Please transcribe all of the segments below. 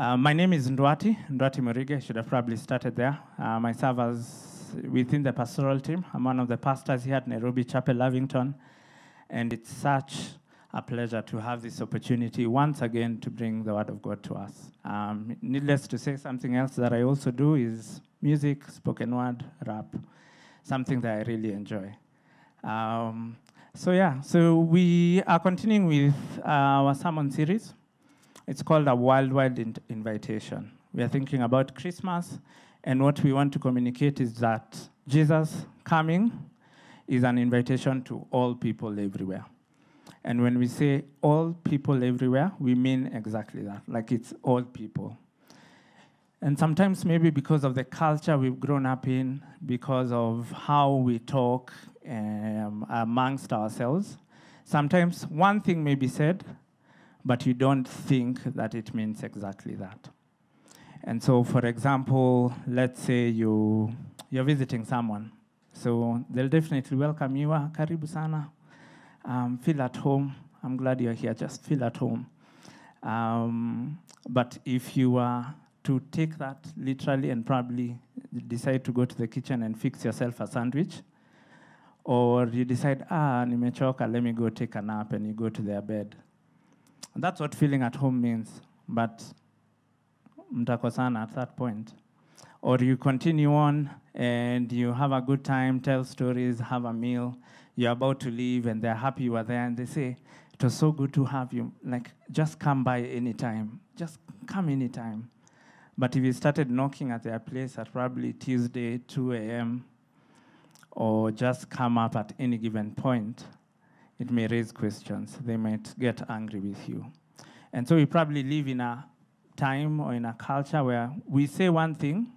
Uh, my name is Nduati, Nduati Murigi. Should have probably started there. Um, I serve as within the pastoral team. I'm one of the pastors here at Nairobi Chapel, Lavington. And it's such a pleasure to have this opportunity once again to bring the Word of God to us. Um, needless to say, something else that I also do is music, spoken word, rap, something that I really enjoy. Um, so, yeah, so we are continuing with our sermon series. It's called a worldwide in- invitation. We are thinking about Christmas, and what we want to communicate is that Jesus coming is an invitation to all people everywhere. And when we say all people everywhere, we mean exactly that, like it's all people. And sometimes, maybe because of the culture we've grown up in, because of how we talk um, amongst ourselves, sometimes one thing may be said, but you don't think that it means exactly that. And so, for example, let's say you, you're visiting someone. So they'll definitely welcome you. "Ah, Karibu sana. Um, feel at home. I'm glad you're here. Just feel at home. Um, but if you were to take that literally and probably decide to go to the kitchen and fix yourself a sandwich, or you decide, ah, nimechoka, let me go take a nap, and you go to their bed. That's what feeling at home means. But mtakosana at that point. Or you continue on and you have a good time, tell stories, have a meal. You're about to leave and they're happy you were there and they say, It was so good to have you. Like, just come by anytime. Just come anytime. But if you started knocking at their place at probably Tuesday, 2 a.m., or just come up at any given point, it may raise questions. They might get angry with you. And so we probably live in a time or in a culture where we say one thing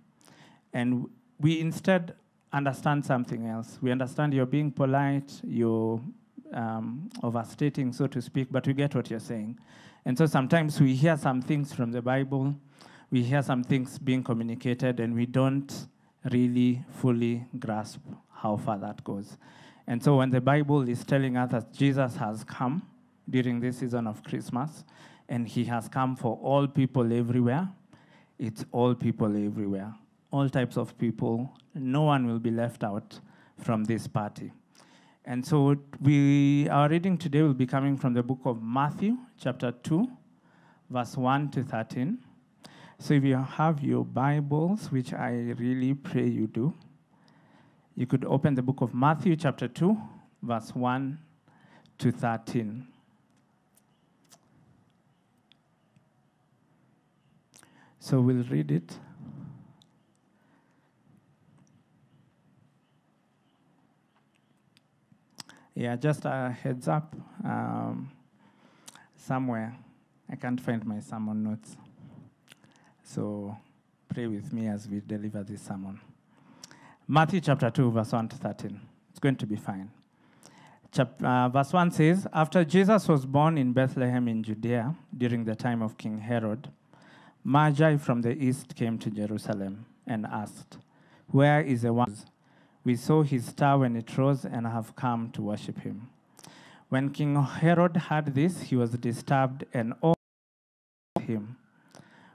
and we instead understand something else. We understand you're being polite, you're um, overstating, so to speak, but we get what you're saying. And so sometimes we hear some things from the Bible, we hear some things being communicated, and we don't really fully grasp how far that goes. And so when the Bible is telling us that Jesus has come during this season of Christmas, and he has come for all people everywhere, it's all people everywhere, all types of people. No one will be left out from this party. And so we our reading today will be coming from the book of Matthew, chapter 2, verse 1 to 13. So if you have your Bibles, which I really pray you do, you could open the book of Matthew, chapter 2, verse 1 to 13. So we'll read it. Yeah, just a heads up. Um, somewhere, I can't find my sermon notes. So pray with me as we deliver this sermon. Matthew chapter 2, verse 1 to 13. It's going to be fine. Chap- uh, verse 1 says After Jesus was born in Bethlehem in Judea during the time of King Herod, Magi from the east came to Jerusalem and asked, Where is the one? We saw his star when it rose and have come to worship him. When King Herod heard this, he was disturbed and all him.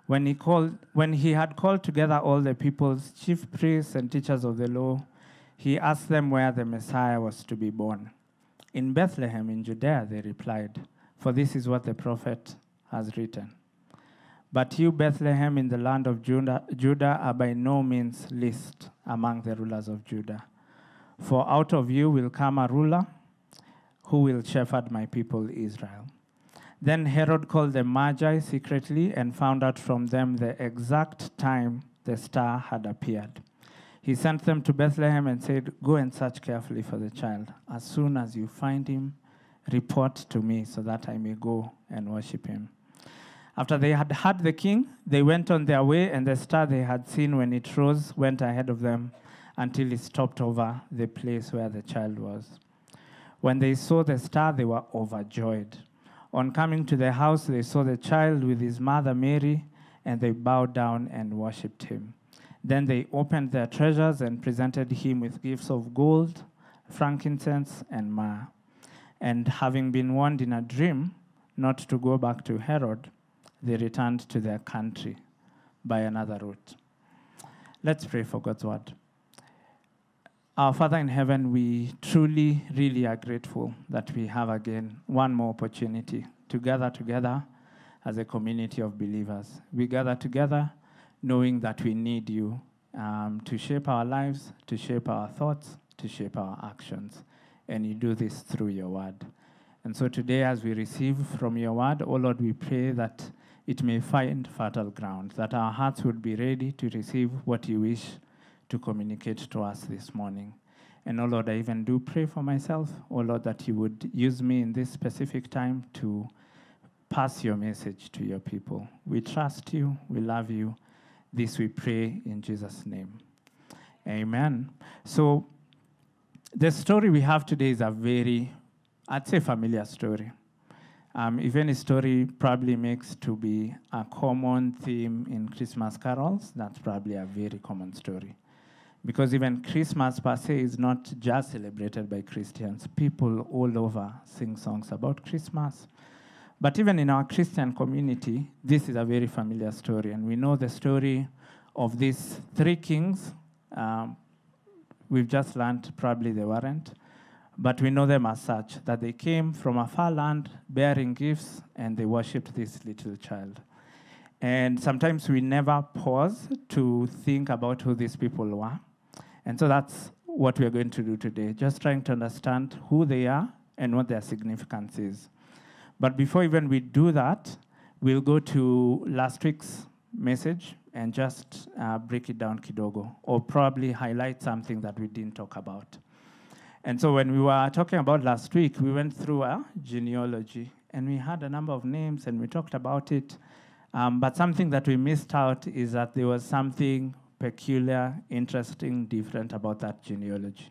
When he, called, when he had called together all the people's chief priests and teachers of the law, he asked them where the Messiah was to be born. In Bethlehem in Judea, they replied, for this is what the prophet has written. But you, Bethlehem, in the land of Judah, Judah, are by no means least among the rulers of Judah. For out of you will come a ruler who will shepherd my people Israel. Then Herod called the Magi secretly and found out from them the exact time the star had appeared. He sent them to Bethlehem and said, Go and search carefully for the child. As soon as you find him, report to me so that I may go and worship him. After they had heard the king, they went on their way, and the star they had seen when it rose went ahead of them until it stopped over the place where the child was. When they saw the star, they were overjoyed. On coming to the house, they saw the child with his mother Mary, and they bowed down and worshipped him. Then they opened their treasures and presented him with gifts of gold, frankincense, and myrrh. And having been warned in a dream not to go back to Herod, they returned to their country by another route. Let's pray for God's word. Our Father in heaven, we truly, really are grateful that we have again one more opportunity to gather together as a community of believers. We gather together knowing that we need you um, to shape our lives, to shape our thoughts, to shape our actions. And you do this through your word. And so today, as we receive from your word, oh Lord, we pray that it may find fertile ground, that our hearts would be ready to receive what you wish to communicate to us this morning. And oh Lord, I even do pray for myself, oh Lord, that you would use me in this specific time to pass your message to your people. We trust you, we love you. This we pray in Jesus' name. Amen. So, the story we have today is a very, I'd say, familiar story. Um, if any story probably makes to be a common theme in Christmas carols, that's probably a very common story. Because even Christmas per se is not just celebrated by Christians. People all over sing songs about Christmas. But even in our Christian community, this is a very familiar story. And we know the story of these three kings. Um, we've just learned probably they weren't. But we know them as such, that they came from a far land bearing gifts and they worshipped this little child. And sometimes we never pause to think about who these people were. And so that's what we're going to do today, just trying to understand who they are and what their significance is. But before even we do that, we'll go to last week's message and just uh, break it down kidogo, or probably highlight something that we didn't talk about. And so when we were talking about last week, we went through a genealogy, and we had a number of names, and we talked about it. Um, but something that we missed out is that there was something peculiar, interesting, different about that genealogy.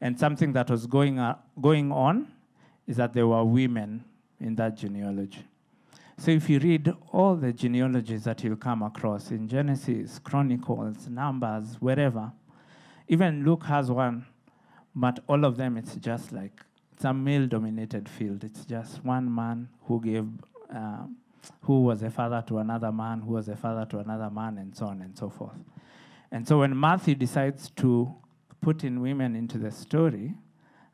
And something that was going, uh, going on is that there were women in that genealogy. So if you read all the genealogies that you'll come across in Genesis, Chronicles, Numbers, wherever, even Luke has one, but all of them it's just like it's a male-dominated field. It's just one man who gave, uh, who was a father to another man, who was a father to another man, and so on and so forth. And so when Matthew decides to put in women into the story,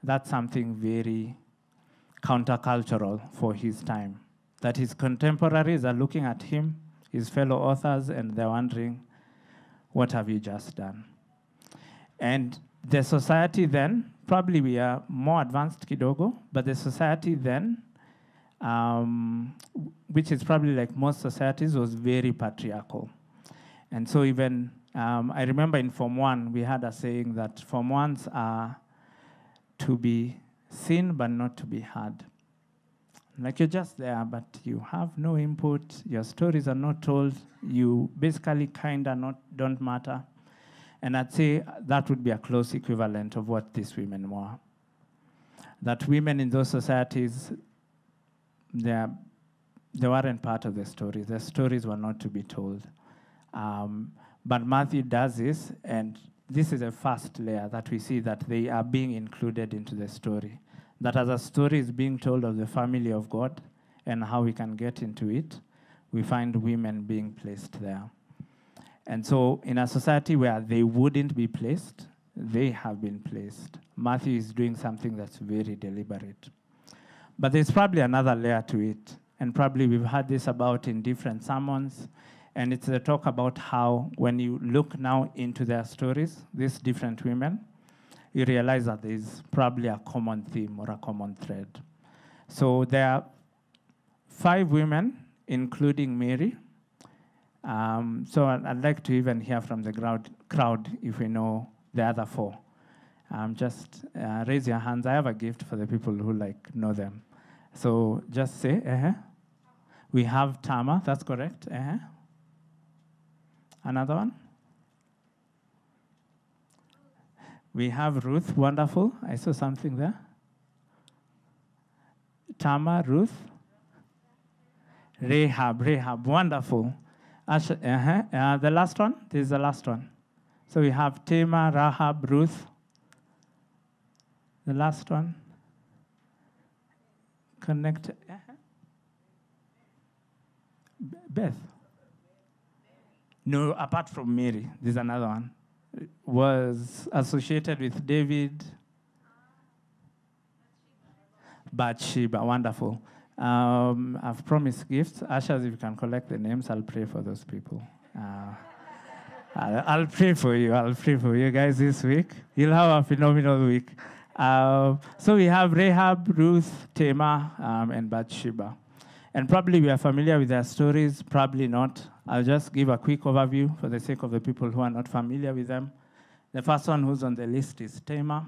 that's something very countercultural for his time. That his contemporaries are looking at him, his fellow authors, and they're wondering, what have you just done? And the society then, probably we are more advanced kidogo, but the society then, um, which is probably like most societies, was very patriarchal. And so even, um, I remember in Form 1, we had a saying that Form 1s are to be seen but not to be heard. Like you're just there, but you have no input. Your stories are not told. You basically kind of not don't matter. And I'd say that would be a close equivalent of what these women were. That women in those societies, they they weren't part of the story. The stories were not to be told. Um, but Matthew does this, and this is a first layer that we see that they are being included into the story. That as a story is being told of the family of God and how we can get into it, we find women being placed there. And so, in a society where they wouldn't be placed, they have been placed. Matthew is doing something that's very deliberate. But there's probably another layer to it. And probably we've heard this about in different sermons. And it's the talk about how, when you look now into their stories, these different women, you realize that there's probably a common theme or a common thread. So there are five women, including Mary. Um, so I'd, like to even hear from the crowd, crowd if we know the other four. Um, just uh, raise your hands. I have a gift for the people who like know them. So just say, uh-huh. We have Tamar, that's correct. Uh-huh. Another one? We have Ruth, wonderful. I saw something there. Tamar, Ruth. Rahab, Rahab, wonderful. Ash- uh-huh. Uh, the last one, this is the last one. So we have Tamar, Rahab, Ruth. The last one. Connect. Beth. No, apart from Mary, there's another one. Was associated with David. Bathsheba, wonderful. Um, I've promised gifts. Ushers, if you can collect the names, I'll pray for those people. Uh, I'll pray for you. I'll pray for you guys this week. You'll have a phenomenal week. Uh, so we have Rahab, Ruth, Tamar, um, and Bathsheba. And probably we are familiar with their stories, probably not. I'll just give a quick overview for the sake of the people who are not familiar with them. The first one who's on the list is Tamar.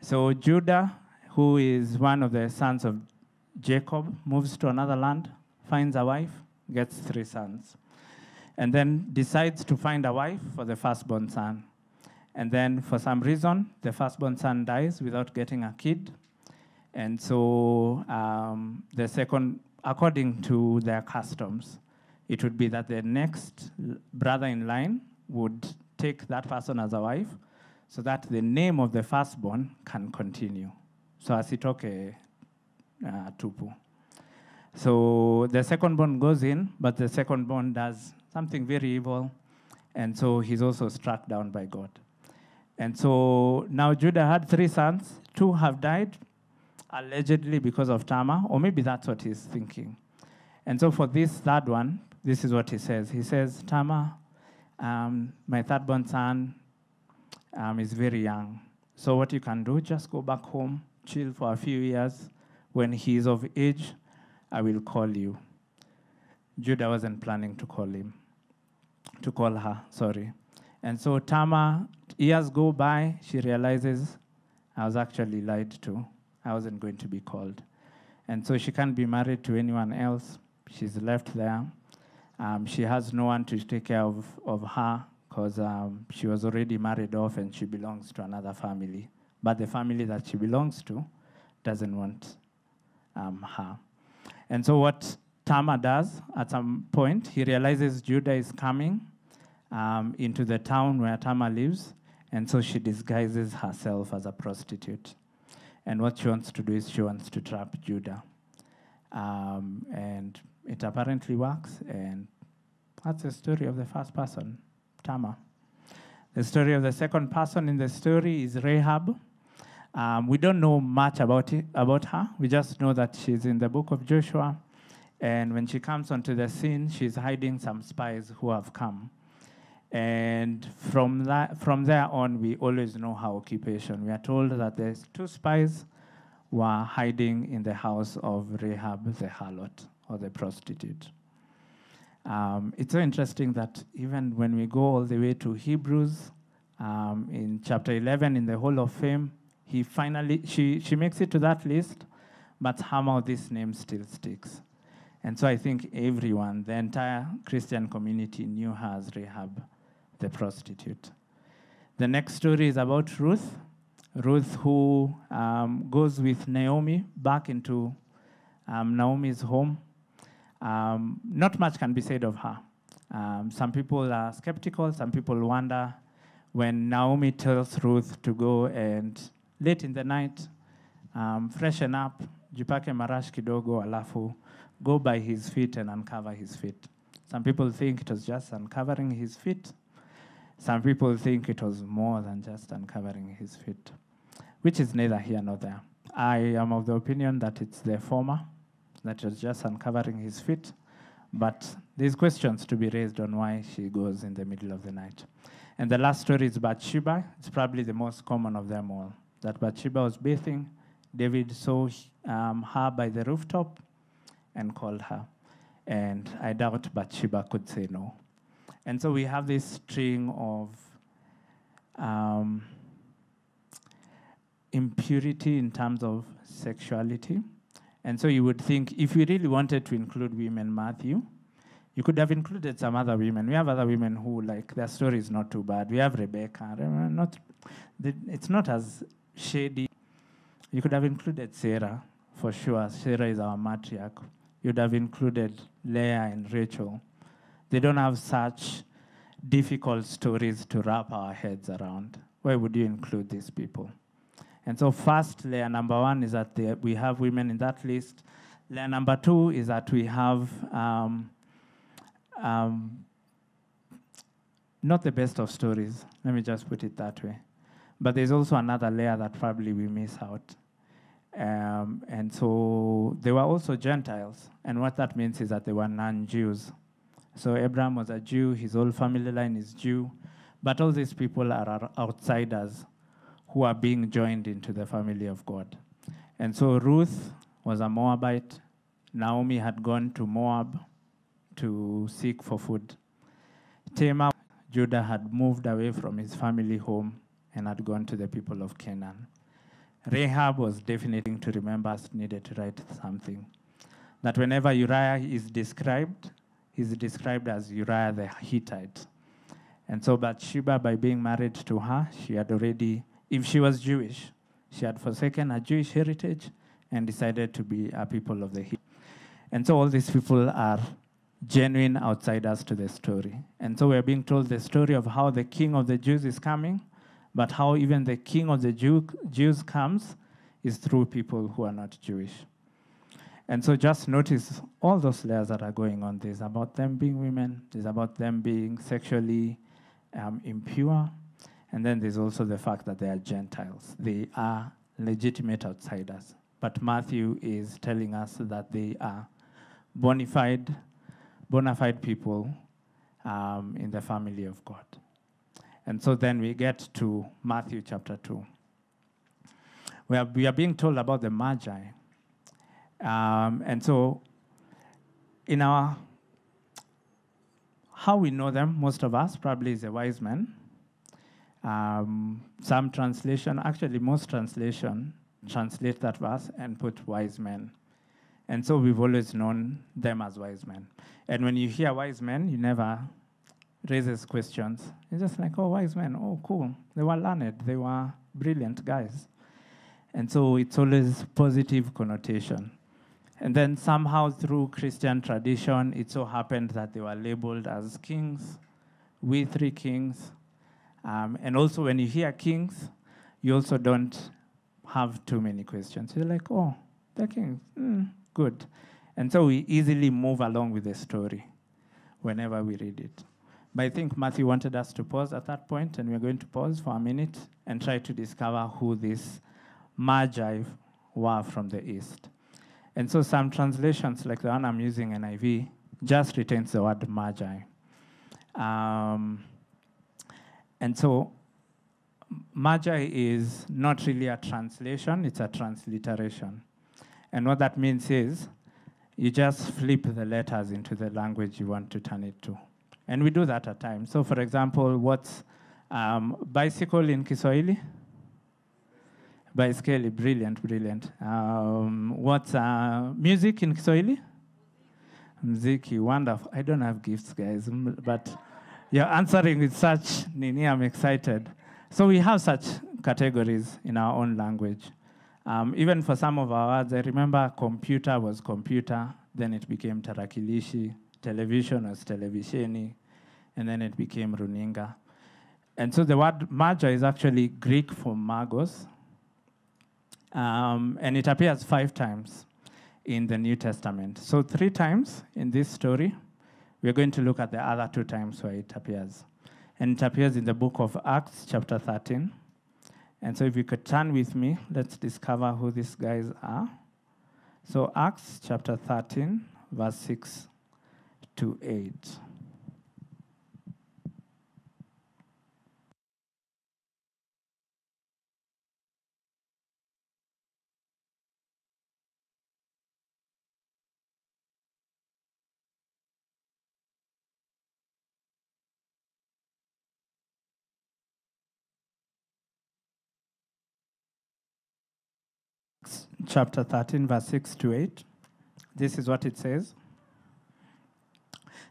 So Judah, who is one of the sons of Jacob, moves to another land, finds a wife, gets three sons, and then decides to find a wife for the firstborn son. And then, for some reason, the firstborn son dies without getting a kid. And so, um, the second, according to their customs, it would be that the next brother in line would take that person as a wife so that the name of the firstborn can continue. So asitoke uh, tupu. So the secondborn goes in, but the secondborn does something very evil, and so he's also struck down by God. And so now Judah had three sons. Two have died, allegedly because of Tamar, or maybe that's what he's thinking. And so for this third one, this is what he says. He says, Tamar, um, my thirdborn son um, is very young. So what you can do, just go back home, chill for a few years. When he is of age, I will call you. Judah wasn't planning to call him, to call her, sorry. And so Tamar, years go by, she realizes I was actually lied to. I wasn't going to be called. And so she can't be married to anyone else. She's left there. Um, she has no one to take care of, of her because um, she was already married off and she belongs to another family. But the family that she belongs to doesn't want um, her. And so, what Tamar does at some point, he realizes Judah is coming um, into the town where Tamar lives, and so she disguises herself as a prostitute. And what she wants to do is she wants to trap Judah. Um, and it apparently works, and that's the story of the first person, Tamar. The story of the second person in the story is Rahab. Um, we don't know much about, it, about her. We just know that she's in the book of Joshua. And when she comes onto the scene, she's hiding some spies who have come. And from, that, from there on, we always know her occupation. We are told that there's two spies were hiding in the house of Rahab the harlot or the prostitute. Um, it's so interesting that even when we go all the way to Hebrews, um, in chapter 11, in the Hall of Fame, he finally she she makes it to that list, but somehow this name still sticks. And so I think everyone, the entire Christian community, knew her as Rahab, the prostitute. The next story is about Ruth. Ruth, who um, goes with Naomi back into um, Naomi's home. Um, not much can be said of her. Um, some people are skeptical, some people wonder when Naomi tells Ruth to go and late in the night, um, freshen up, jipake marash kidogo, alafu go by his feet and uncover his feet. Some people think it was just uncovering his feet. Some people think it was more than just uncovering his feet, which is neither here nor there. I am of the opinion that it's the former, that was just uncovering his feet, but there's questions to be raised on why she goes in the middle of the night. And the last story is Bathsheba. It's probably the most common of them all. That Bathsheba was bathing. David saw um, her by the rooftop and called her. And I doubt Bathsheba could say no. And so we have this string of um, impurity in terms of sexuality. And so you would think if we really wanted to include women, Matthew, you could have included some other women. We have other women who, like, their story is not too bad. We have Rebecca. Not, it's not as shady. You could have included Sarah, for sure. Sarah is our matriarch. You'd have included Leah and Rachel. They don't have such difficult stories to wrap our heads around. Why would you include these people? And so, first, layer number one is that we have women in that list. Layer number two is that we have um, um, not the best of stories. Let me just put it that way. But there's also another layer that probably we miss out. Um, and so they were also Gentiles. And what that means is that they were non Jews. So Abraham was a Jew, his whole family line is Jew. But all these people are outsiders who are being joined into the family of God. And so Ruth was a Moabite. Naomi had gone to Moab to seek for food. Tamar, Judah had moved away from his family home and had gone to the people of Canaan. Rahab was definitely to remember needed to write something. That whenever Uriah is described, he's described as Uriah the Hittite. And so Bathsheba, by being married to her, she had already, if she was Jewish, she had forsaken her Jewish heritage and decided to be a people of the Hill. And so all these people are genuine outsiders to the story. And so we're being told the story of how the king of the Jews is coming, but how even the king of the Jew, Jews comes is through people who are not Jewish. And so just notice all those layers that are going on. There's about them being women, there's about them being sexually um, impure, and then there's also the fact that they are Gentiles. They are legitimate outsiders. But Matthew is telling us that they are bona fide, bona fide people um, in the family of God. And so then we get to Matthew chapter 2. We are, we are being told about the Magi. Um, and so, in our, how we know them, most of us probably is a wise man. Um, some translation, actually, most translation translate that verse and put wise men. And so we've always known them as wise men. And when you hear wise men, you never raises questions. It's just like, oh, wise men, oh, cool. They were learned, they were brilliant guys. And so it's always positive connotation. And then somehow through Christian tradition, it so happened that they were labeled as kings, we three kings. Um, and also when you hear kings, you also don't have too many questions. You're like, oh, they're kings, mm, good. And so we easily move along with the story whenever we read it. But I think Matthew wanted us to pause at that point, and we're going to pause for a minute and try to discover who these magi were from the east. And so some translations, like the one I'm using, NIV, just retains the word magi. Um, and so magi is not really a translation, it's a transliteration. And what that means is you just flip the letters into the language you want to turn it to. And we do that at times. So, for example, what's um, bicycle in Kiswahili? Baiskeli, brilliant, brilliant. Um, what's uh, music in Kiswahili? Mziki, wonderful. I don't have gifts, guys, but you're answering with such nini, I'm excited. So we have such categories in our own language. Um, even for some of our words, I remember computer was computer, then it became tarakilishi, television was televisheni, and then it became runinga. And so the word major is actually Greek for magos, um, and it appears five times in the New Testament. So three times in this story. We're going to look at the other two times where it appears. And it appears in the book of Acts, chapter 13. And so if you could turn with me, let's discover who these guys are. So Acts chapter 13, verse 6 to 8. Chapter 13, verse 6 to 8. This is what it says.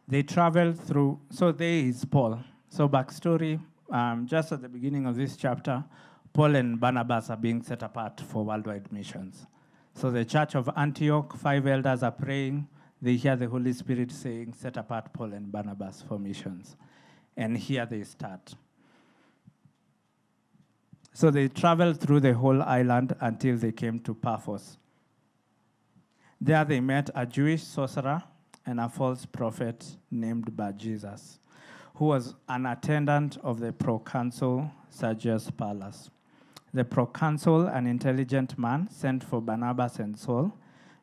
They traveled through, so there is Paul. So, backstory um, just at the beginning of this chapter, Paul and Barnabas are being set apart for worldwide missions. So, the church of Antioch, five elders are praying. They hear the Holy Spirit saying, Set apart Paul and Barnabas for missions. And here they start. So they traveled through the whole island until they came to Paphos. There they met a Jewish sorcerer, and a false prophet named Bar Jesus, who was an attendant of the proconsul Sergius Paulus. The proconsul, an intelligent man, sent for Barnabas and Saul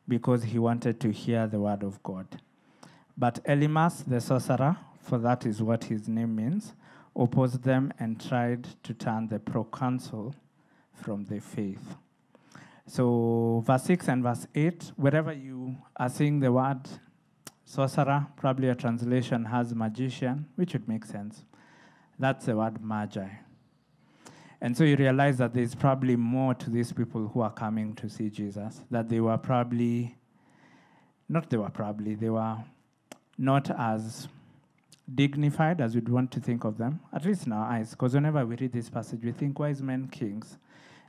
because he wanted to hear the word of God. But Elymas, the sorcerer, for that is what his name means, opposed them and tried to turn the proconsul from the faith. So, verse 6 and verse 8, wherever you are seeing the word sorcerer, probably a translation has magician, which would make sense. That's the word magi. And so you realize that there's probably more to these people who are coming to see Jesus, that they were probably, not they were probably, they were not as dignified as we'd want to think of them, at least in our eyes. Because whenever we read this passage, we think wise men, kings,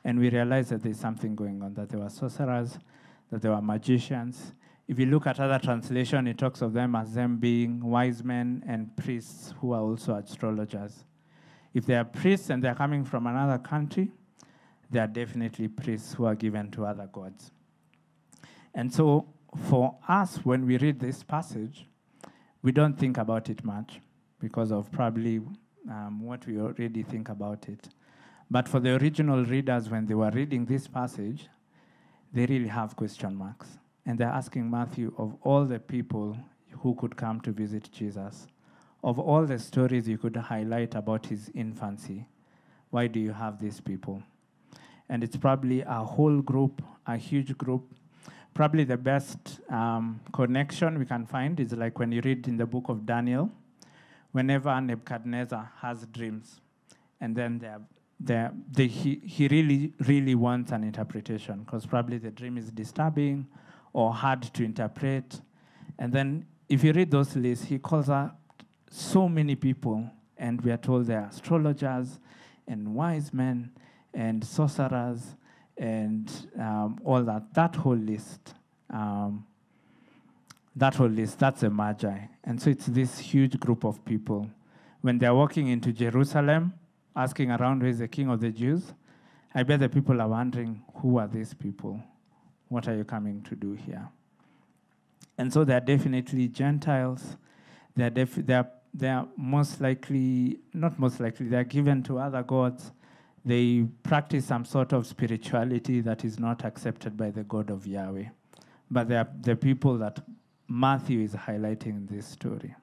and we realize that there's something going on, that they were sorcerers, that they were magicians. If you look at other translation, it talks of them as them being wise men and priests who are also astrologers. If they are priests and they're coming from another country, they are definitely priests who are given to other gods. And so, for us, when we read this passage, we don't think about it much because of probably um, what we already think about it. But for the original readers, when they were reading this passage, they really have question marks. And they're asking Matthew of all the people who could come to visit Jesus, of all the stories you could highlight about his infancy, why do you have these people? And it's probably a whole group, a huge group. Probably the best um, connection we can find is like when you read in the book of Daniel, whenever Nebuchadnezzar has dreams, and then they're the, the, he, he really, really wants an interpretation because probably the dream is disturbing or hard to interpret. And then if you read those lists, he calls out so many people, and we are told they are astrologers and wise men and sorcerers and um, all that. That whole list, um, that whole list, that's a magi. And so it's this huge group of people. When they're walking into Jerusalem, asking around who is the king of the Jews, I bet the people are wondering, who are these people? What are you coming to do here? And so they're definitely Gentiles. They're, def- they're, they're most likely, not most likely, they're given to other gods. They practice some sort of spirituality that is not accepted by the God of Yahweh. But they're the people that Matthew is highlighting in this story.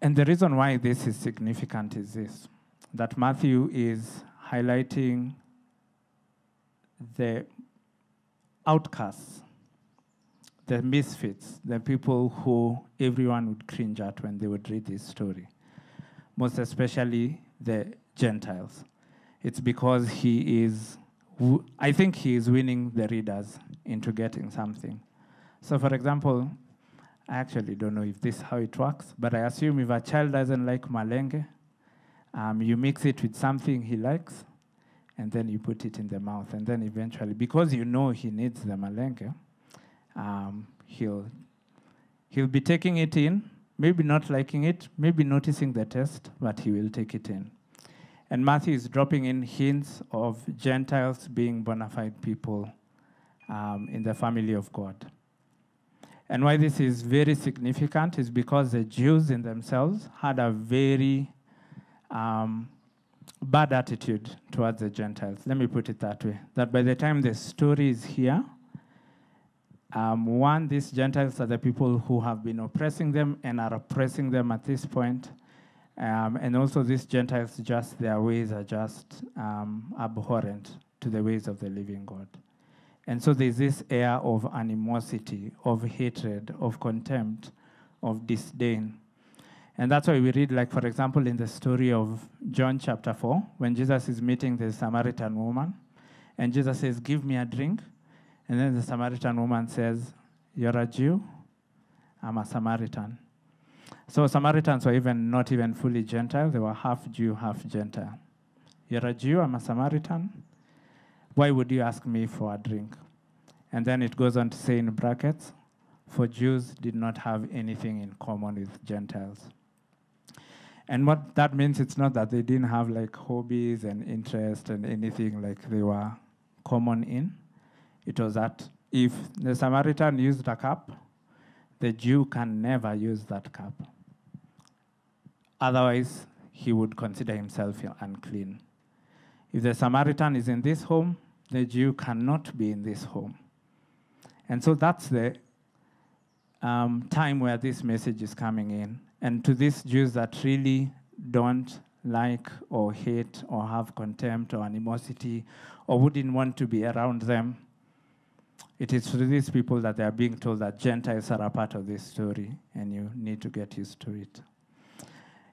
And the reason why this is significant is this that Matthew is highlighting the outcasts, the misfits, the people who everyone would cringe at when they would read this story, most especially the Gentiles. It's because he is, I think he is winning the readers into getting something. So, for example, I actually don't know if this is how it works, but I assume if a child doesn't like malenge, um, you mix it with something he likes, and then you put it in the mouth. And then eventually, because you know he needs the malenge, um, he'll, he'll be taking it in, maybe not liking it, maybe noticing the test, but he will take it in. And Matthew is dropping in hints of Gentiles being bona fide people um, in the family of God. And why this is very significant is because the Jews in themselves had a very um, bad attitude towards the Gentiles. Let me put it that way. That by the time the story is here, um, one, these Gentiles are the people who have been oppressing them and are oppressing them at this point. Um, and also, these Gentiles, just their ways are just um, abhorrent to the ways of the living God. And so there's this air of animosity, of hatred, of contempt, of disdain. And that's why we read, like, for example, in the story of John chapter 4, when Jesus is meeting the Samaritan woman, and Jesus says, Give me a drink. And then the Samaritan woman says, You're a Jew? I'm a Samaritan. So Samaritans were even not even fully Gentile, they were half Jew, half Gentile. You're a Jew, I'm a Samaritan. Why would you ask me for a drink? And then it goes on to say in brackets, for Jews did not have anything in common with Gentiles. And what that means, it's not that they didn't have like hobbies and interests and anything like they were common in. It was that if the Samaritan used a cup the Jew can never use that cup. Otherwise, he would consider himself unclean. If the Samaritan is in this home, the Jew cannot be in this home. And so that's the um, time where this message is coming in. And to these Jews that really don't like or hate or have contempt or animosity or wouldn't want to be around them, it is to these people that they are being told that Gentiles are a part of this story and you need to get used to it.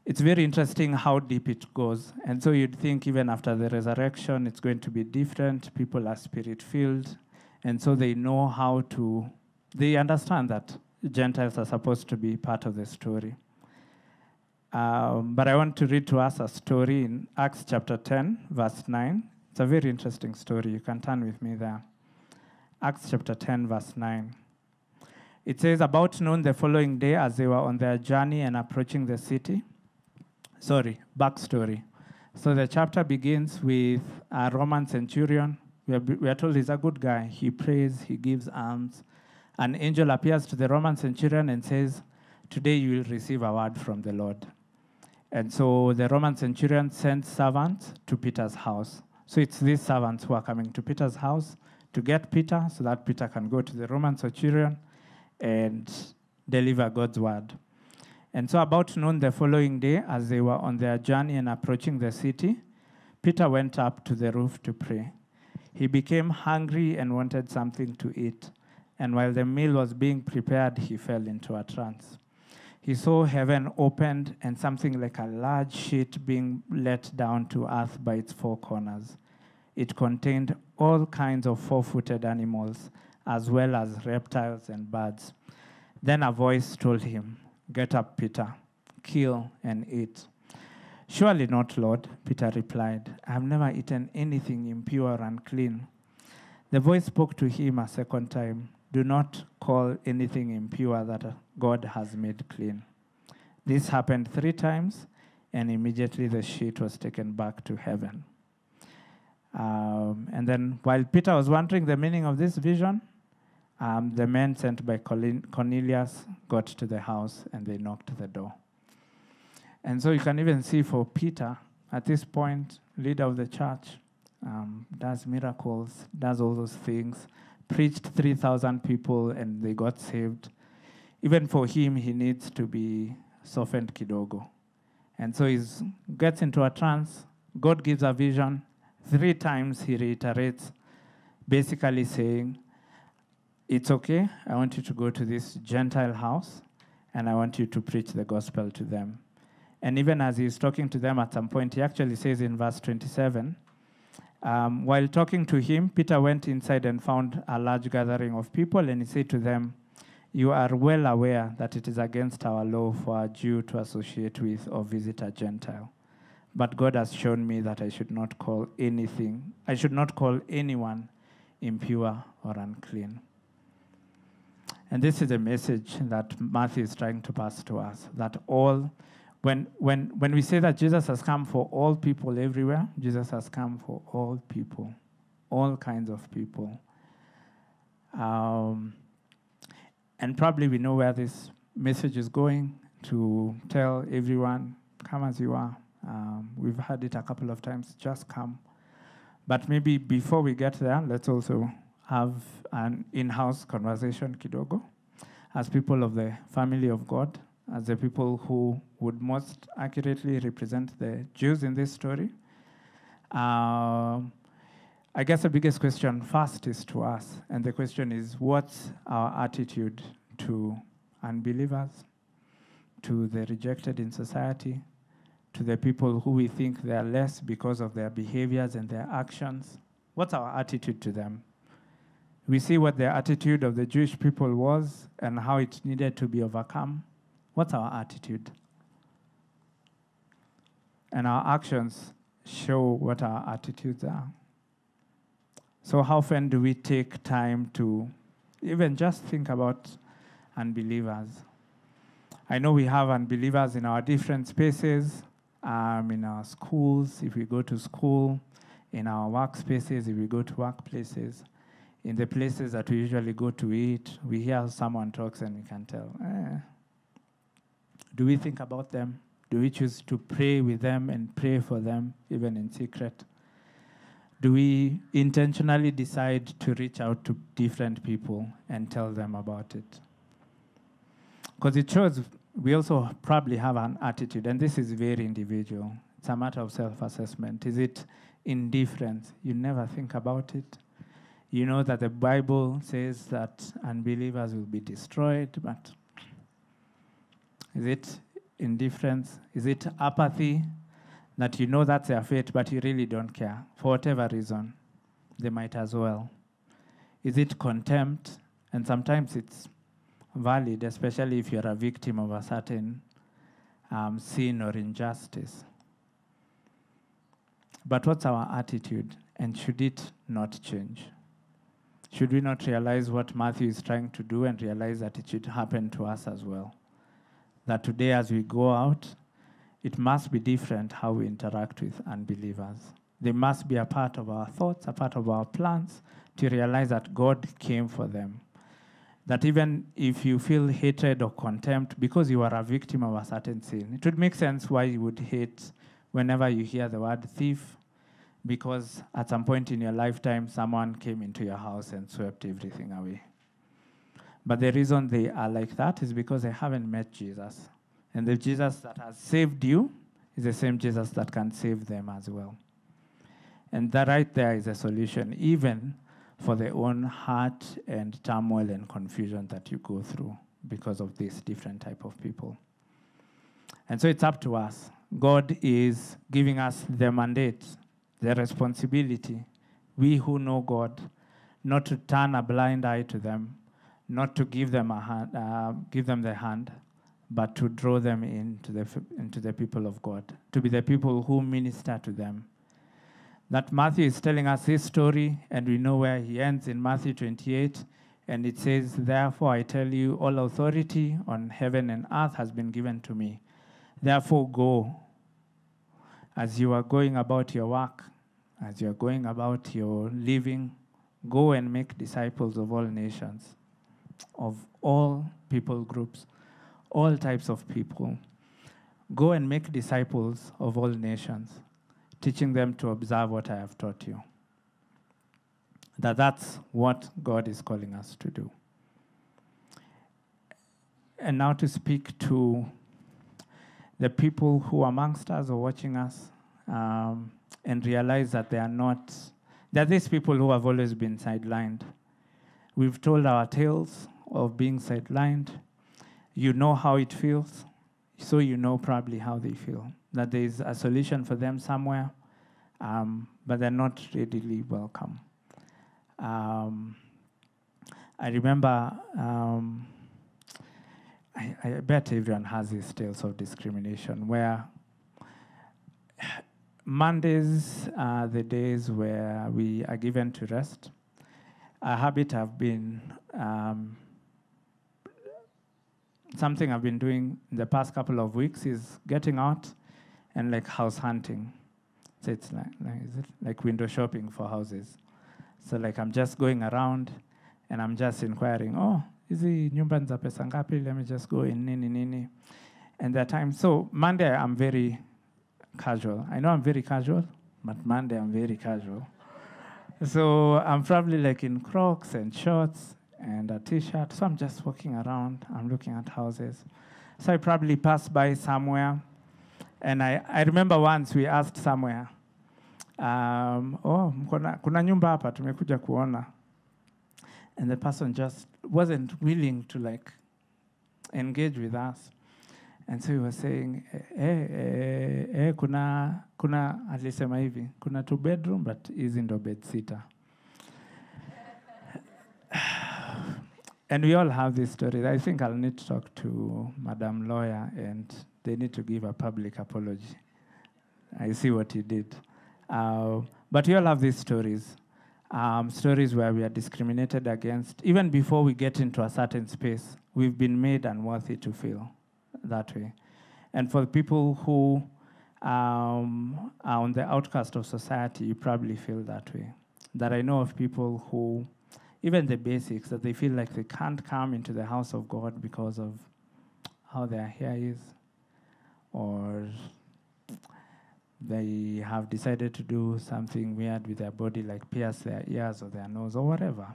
It's very interesting how deep it goes. And so you'd think even after the resurrection, it's going to be different. People are spirit filled. And so they know how to, they understand that Gentiles are supposed to be part of the story. Um, but I want to read to us a story in Acts chapter 10, verse 9. It's a very interesting story. You can turn with me there. Acts chapter 10, verse 9. It says, About noon the following day, as they were on their journey and approaching the city, sorry, backstory. So the chapter begins with a Roman centurion. We are, we are told he's a good guy. He prays, he gives alms. An angel appears to the Roman centurion and says, Today you will receive a word from the Lord. And so the Roman centurion sends servants to Peter's house. So it's these servants who are coming to Peter's house to get Peter so that Peter can go to the Roman centurion and deliver God's word. And so, about noon the following day, as they were on their journey and approaching the city, Peter went up to the roof to pray. He became hungry and wanted something to eat. And while the meal was being prepared, he fell into a trance. He saw heaven opened and something like a large sheet being let down to earth by its four corners. It contained all kinds of four footed animals, as well as reptiles and birds. Then a voice told him, Get up, Peter, kill and eat. Surely not, Lord, Peter replied. I have never eaten anything impure or unclean. The voice spoke to him a second time Do not call anything impure that God has made clean. This happened three times, and immediately the sheet was taken back to heaven. Um, and then, while Peter was wondering the meaning of this vision, um, the men sent by Cornelius got to the house and they knocked the door. And so you can even see for Peter, at this point, leader of the church, um, does miracles, does all those things, preached 3,000 people and they got saved. Even for him, he needs to be softened kidogo. And so he gets into a trance. God gives a vision. Three times he reiterates, basically saying, it's okay. I want you to go to this Gentile house and I want you to preach the gospel to them. And even as he's talking to them at some point, he actually says in verse 27 um, while talking to him, Peter went inside and found a large gathering of people, and he said to them, You are well aware that it is against our law for a Jew to associate with or visit a Gentile. But God has shown me that I should not call anything, I should not call anyone impure or unclean. And this is a message that Matthew is trying to pass to us that all, when, when, when we say that Jesus has come for all people everywhere, Jesus has come for all people, all kinds of people. Um, and probably we know where this message is going to tell everyone, come as you are. Um, we've heard it a couple of times, just come. But maybe before we get there, let's also have an in house conversation kidogo as people of the family of God, as the people who would most accurately represent the Jews in this story. Uh, I guess the biggest question first is to us, and the question is what's our attitude to unbelievers, to the rejected in society, to the people who we think they are less because of their behaviors and their actions? What's our attitude to them? we see what the attitude of the Jewish people was and how it needed to be overcome. What's our attitude? And our actions show what our attitudes are. So, how often do we take time to even just think about unbelievers? I know we have unbelievers in our different spaces, um, in our schools, if we go to school, in our workspaces, if we go to workplaces in the places that we usually go to eat, we hear someone talks and we can tell. Eh. Do we think about them? Do we choose to pray with them and pray for them, even in secret? Do we intentionally decide to reach out to different people and tell them about it? Because it shows we also probably have an attitude, and this is very individual. It's a matter of self assessment. Is it indifference? You never think about it. You know that the Bible says that unbelievers will be destroyed, but is it indifference? Is it apathy that you know that's their fate, but you really don't care for whatever reason? They might as well. Is it contempt? And sometimes it's valid, especially if you're a victim of a certain um, sin or injustice. But what's our attitude, and should it not change? Should we not realize what Matthew is trying to do and realize that it should happen to us as well? That today, as we go out, it must be different how we interact with unbelievers. They must be a part of our thoughts, a part of our plans, to realize that God came for them. That even if you feel hatred or contempt because you are a victim of a certain sin, it would make sense why you would hate whenever you hear the word thief, because at some point in your lifetime, someone came into your house and swept everything away. But the reason they are like that is because they haven't met Jesus. And the Jesus that has saved you is the same Jesus that can save them as well. And that right there is a solution, even for their own heart and turmoil and confusion that you go through because of these different type of people. And so it's up to us. God is giving us the mandate the responsibility, we who know God, not to turn a blind eye to them, not to give them a hand, uh, give them the hand, but to draw them into the into the people of God, to be the people who minister to them. That Matthew is telling us his story, and we know where he ends in Matthew 28, and it says, "Therefore I tell you, all authority on heaven and earth has been given to me. Therefore go." As you are going about your work, as you are going about your living, go and make disciples of all nations, of all people groups, all types of people. Go and make disciples of all nations, teaching them to observe what I have taught you. That that's what God is calling us to do. And now to speak to the people who are amongst us are watching us um, and realize that they are not, they're these people who have always been sidelined. We've told our tales of being sidelined. You know how it feels, so you know probably how they feel. That there is a solution for them somewhere, um, but they're not readily welcome. Um, I remember, um, I, I bet everyone has these tales of discrimination where Mondays are the days where we are given to rest. A habit I've been, um, something I've been doing in the past couple of weeks is getting out and like house hunting. So it's like, like, is it like window shopping for houses. So like I'm just going around and I'm just inquiring, oh, hizi nyumba za pesa? Let me just go in nini nini. And that time, so Monday I'm very casual. I know I'm very casual, but Monday I'm very casual. So I'm probably like in Crocs and shorts and a t-shirt. So I'm just walking around. I'm looking at houses. So I probably pass by somewhere, and I, I remember once we asked somewhere, um, oh, mkona, kuna nyumba hapa tumekuja kuona. And the person just wasn't willing to like engage with us. And so he was saying, eh, eh, eh, kuna, kuna, alisema hivi, kuna two bedroom, but hizi ndo bed sitter. and we all have this story. I think I'll need to talk to Madam Lawyer and they need to give a public apology. I see what he did. Uh, but we all have these stories. Um, stories where we are discriminated against. Even before we get into a certain space, we've been made unworthy to feel that way. And for the people who um, are on the outcast of society, you probably feel that way. That I know of people who, even the basics, that they feel like they can't come into the house of God because of how their hair is, or they have decided to do something weird with their body, like pierce their ears or their nose or whatever.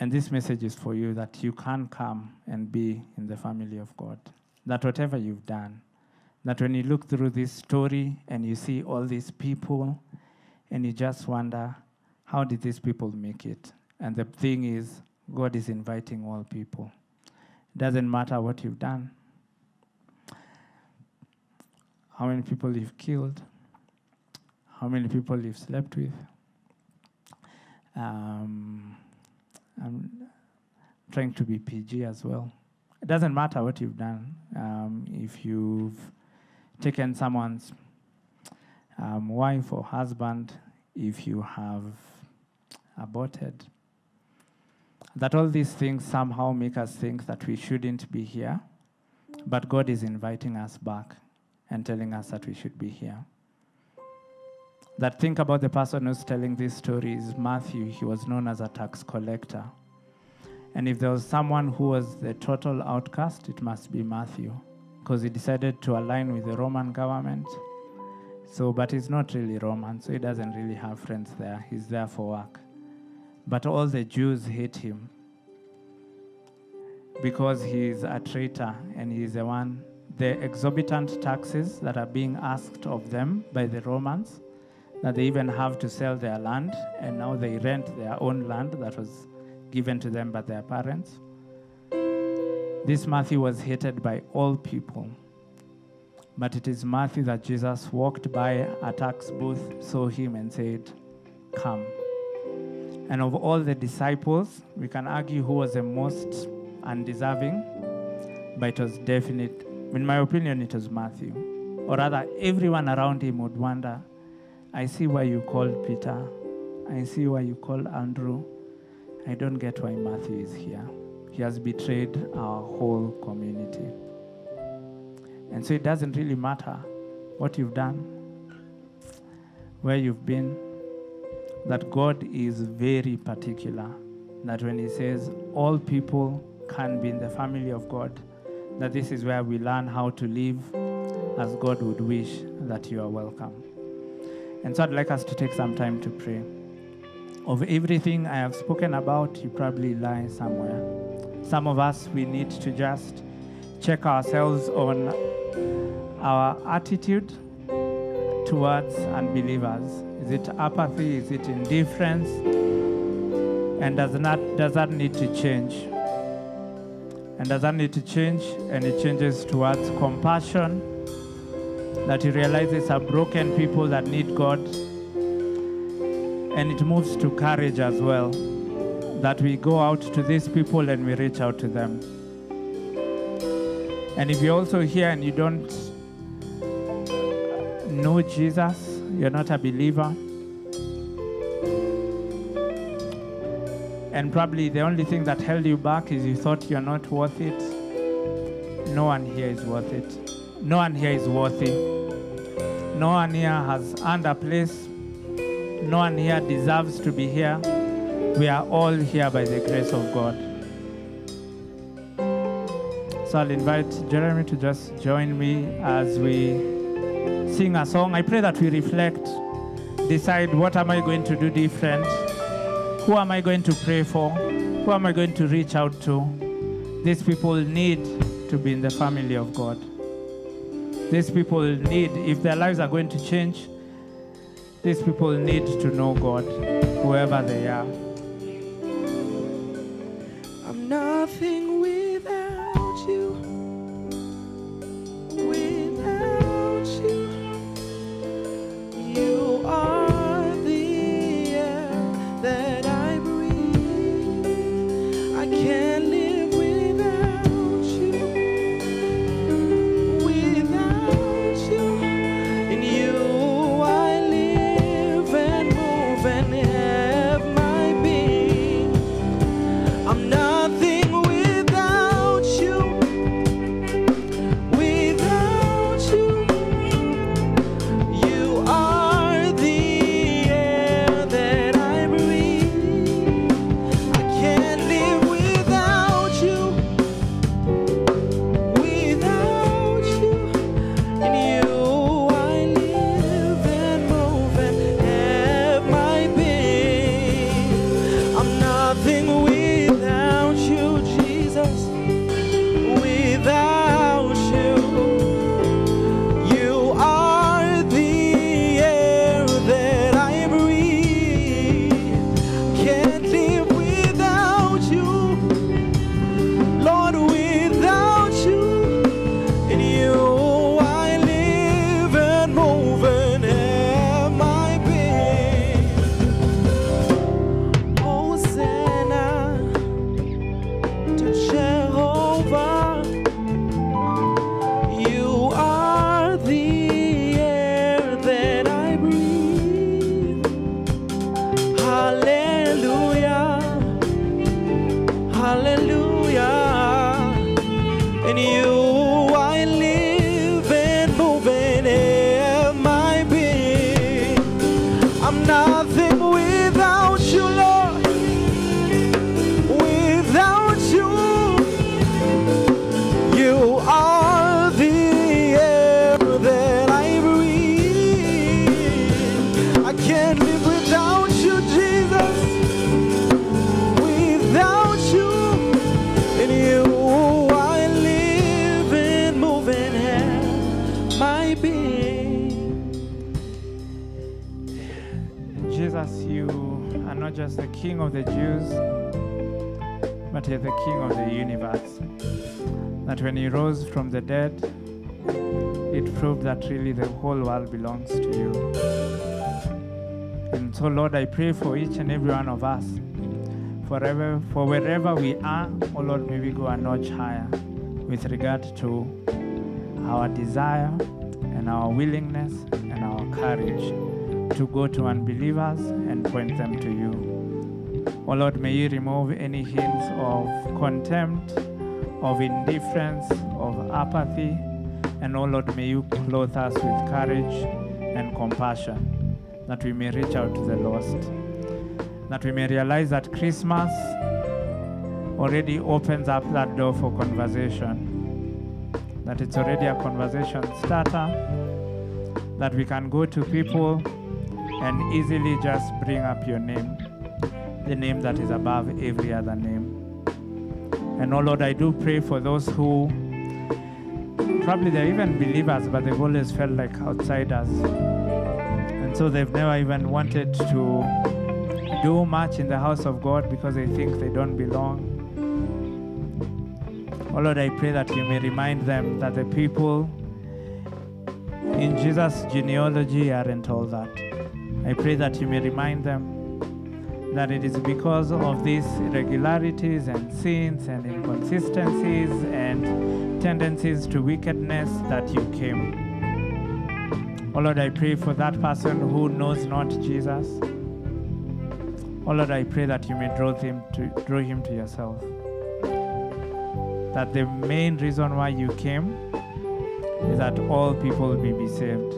And this message is for you that you can come and be in the family of God. That whatever you've done, that when you look through this story and you see all these people and you just wonder, how did these people make it? And the thing is, God is inviting all people. Doesn't matter what you've done, how many people you've killed, how many people you've slept with. Um, I'm trying to be PG as well. It doesn't matter what you've done. Um, if you've taken someone's um, wife or husband, if you have aborted, that all these things somehow make us think that we shouldn't be here, but God is inviting us back and telling us that we should be here. That think about the person who's telling this story is Matthew. He was known as a tax collector. And if there was someone who was the total outcast, it must be Matthew, because he decided to align with the Roman government. So, but he's not really Roman, so he doesn't really have friends there. He's there for work. But all the Jews hate him because he is a traitor and he's the one, the exorbitant taxes that are being asked of them by the Romans, that they even have to sell their land, and now they rent their own land that was given to them by their parents. This Matthew was hated by all people. But it is Matthew that Jesus walked by a tax booth, saw him, and said, Come. And of all the disciples, we can argue who was the most undeserving, but it was definite. In my opinion, it was Matthew. Or rather, everyone around him would wonder, I see why you called Peter. I see why you called Andrew. I don't get why Matthew is here. He has betrayed our whole community. And so it doesn't really matter what you've done, where you've been, that God is very particular. That when He says all people can be in the family of God, that this is where we learn how to live as God would wish that you are welcome. And so I'd like us to take some time to pray. Of everything I have spoken about, you probably lie somewhere. Some of us, we need to just check ourselves on our attitude towards unbelievers. Is it apathy? Is it indifference? And does, not, does that need to change? And does that need to change? And it changes towards compassion, that he realizes are broken people that need God. And it moves to courage as well, that we go out to these people and we reach out to them. And if you're also here and you don't know Jesus, you're not a believer, and probably the only thing that held you back is you thought you're not worth it, no one here is worth it. No one here is worthy. No one here has earned a place. No one here deserves to be here. We are all here by the grace of God. So I'll invite Jeremy to just join me as we sing a song. I pray that we reflect, decide what am I going to do different? Who am I going to pray for? Who am I going to reach out to? These people need to be in the family of God. These people need, if their lives are going to change, these people need to know God, whoever they are. I'm nothing when he rose from the dead, it proved that really the whole world belongs to you. And so, Lord, I pray for each and every one of us. Forever, for wherever we are, oh Lord, may we go a notch higher with regard to our desire and our willingness and our courage to go to unbelievers and point them to you. Oh Lord, may you remove any hints of contempt, of indifference, of apathy, and oh Lord, may you clothe us with courage and compassion that we may reach out to the lost. That we may realize that Christmas already opens up that door for conversation. That it's already a conversation starter. That we can go to people and easily just bring up your name, the name that is above every other name. And oh Lord, I do pray for those who probably they're even believers, but they've always felt like outsiders. And so they've never even wanted to do much in the house of God because they think they don't belong. Oh Lord, I pray that you may remind them that the people in Jesus' genealogy aren't all that. I pray that you may remind them that it is because of these irregularities and sins and inconsistencies and tendencies to wickedness that you came. Oh Lord, I pray for that person who knows not Jesus. Oh Lord, I pray that you may draw him to draw him to yourself. That the main reason why you came is that all people may be saved,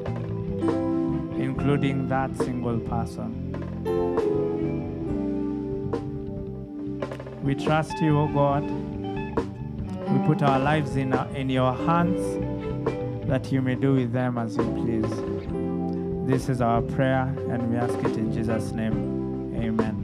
including that single person. We trust you, O God. We put our lives in, uh, in your hands that you may do with them as you please. This is our prayer, and we ask it in Jesus' name. Amen.